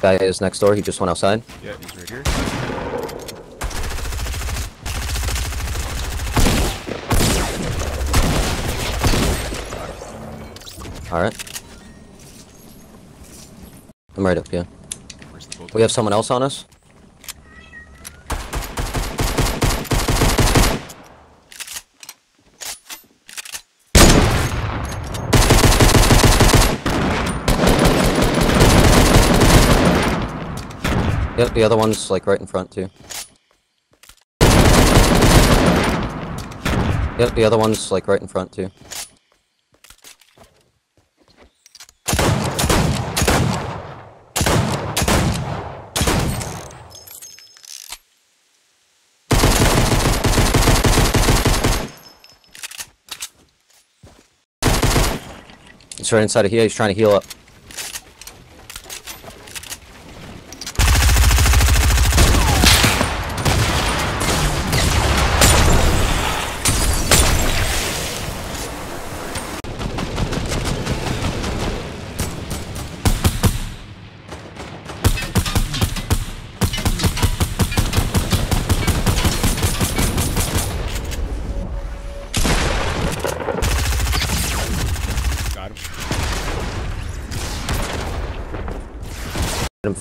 Guy is next door. He just went outside. Yeah, he's right here. All right. I'm right up here. Where's the boat? We have someone else on us. Yep, the other one's like right in front too. Yep, the other one's like right in front too. He's right inside of here. He's trying to heal up.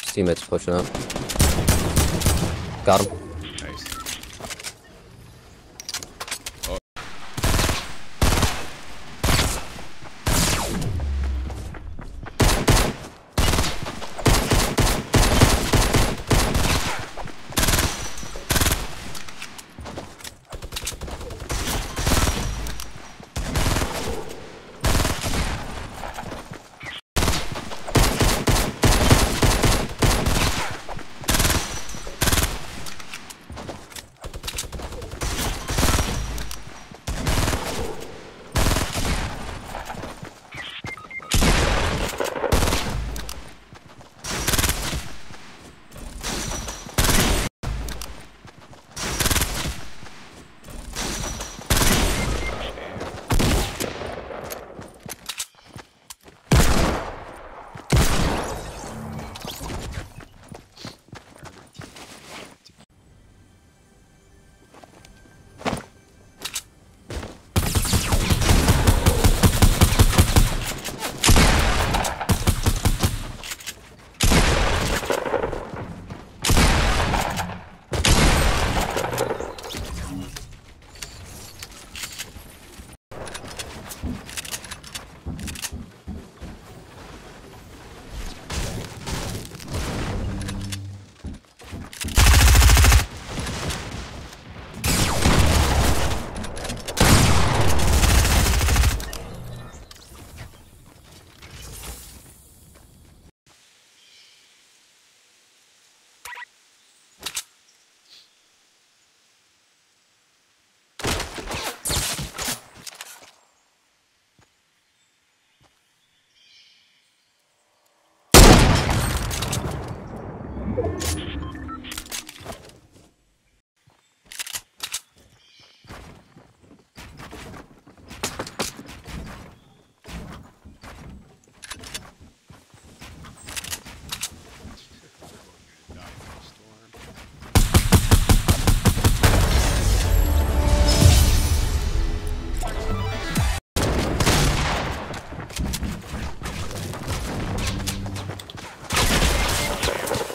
His teammates pushing up. Got him.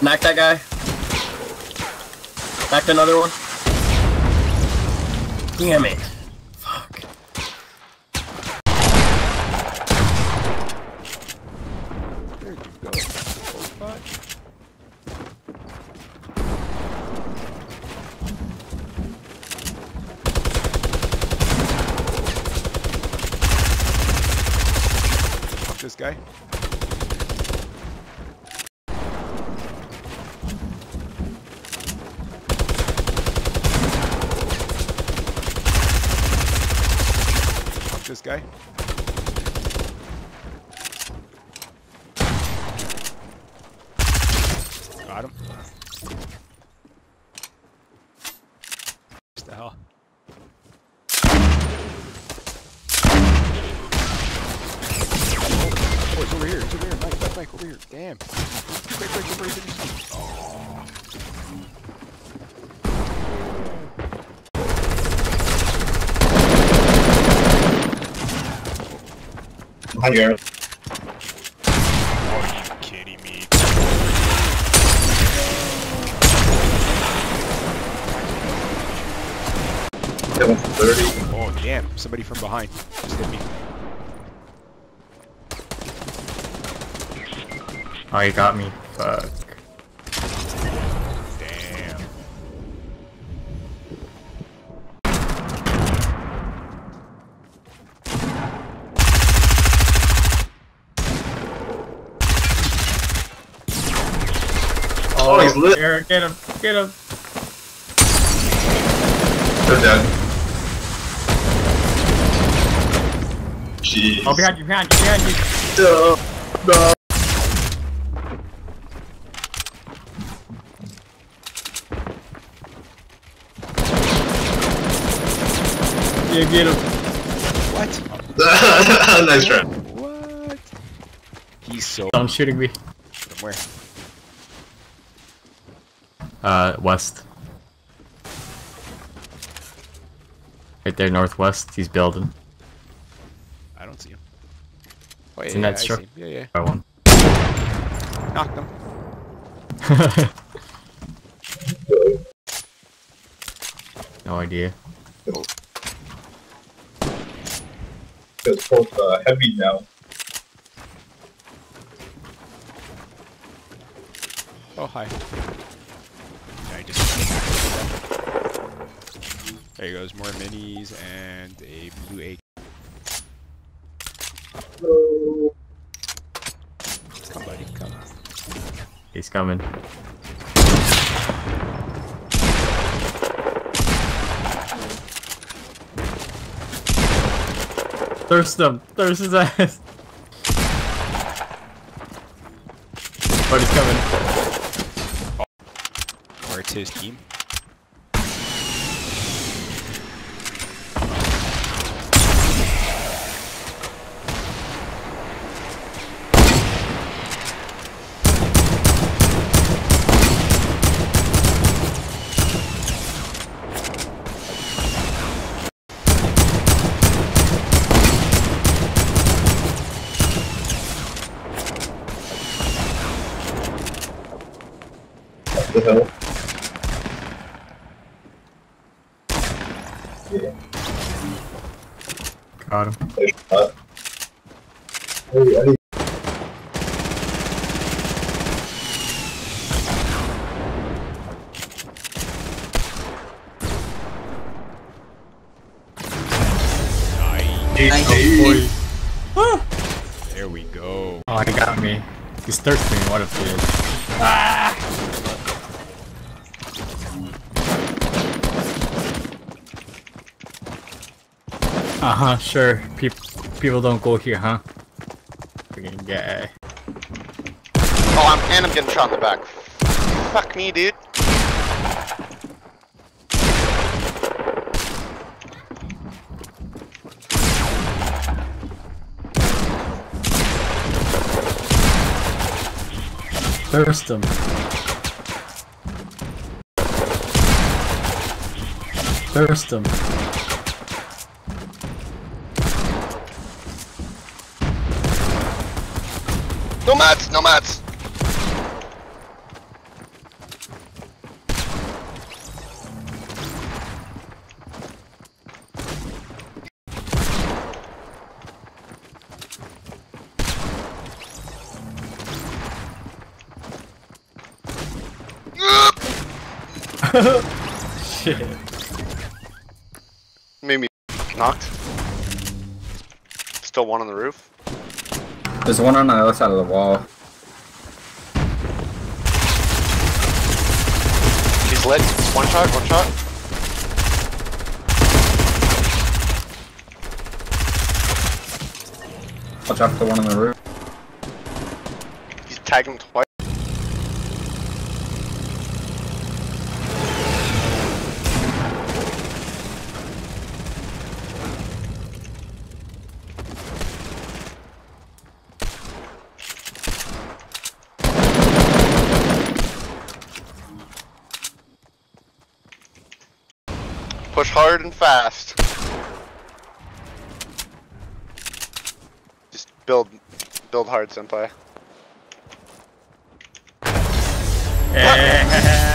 Knock that guy. Knocked another one. Damn it. Fuck. Where'd you go? Full spot? Fuck this guy. guy. Knock this guy. Got him. What the hell? Oh, it's over here. It's over here. Mike, Mike, Mike, over here. Damn. Quick, quick, quick, quick, quick. Oh. Behind you, Aaron. Are you kidding me? Hit one for 30. Oh, damn. Somebody from behind just hit me. Oh, you got me. Fuck. Lit. Eric, get him. Get him. They're dead. Jeez. Oh, behind you, behind you, behind you. No. No. Yeah, get him. What? nice try. What? He's so Someone's shooting me. where? Uh, west. Right there, northwest. He's building. I don't see him. Oh, yeah, It's in yeah, that I struc- Yeah, yeah. By one. Knocked him. no idea. It's both uh, heavy now. Oh, hi. There he goes, more minis and a blue egg. Come, buddy, come. He's coming. Thirst him. Thirst his ass. But he's coming. Or it's his team. The hill. Yeah. Got him. Nice shot. I need There we go. Oh, he got me. He's thirsting. What a bitch. Uh huh. Sure. Peop people don't go here, huh? Freaking gay. Oh, I'm, and I'm getting shot in the back. Fuck me, dude. Burst them. Burst him. No mats, no mats. Shit. Made me knocked. Still one on the roof. There's one on the other side of the wall. He's lit. One shot, one shot. Watch out for the one on the roof. He's tagged him twice. Push hard and fast. Just build, build hard, senpai.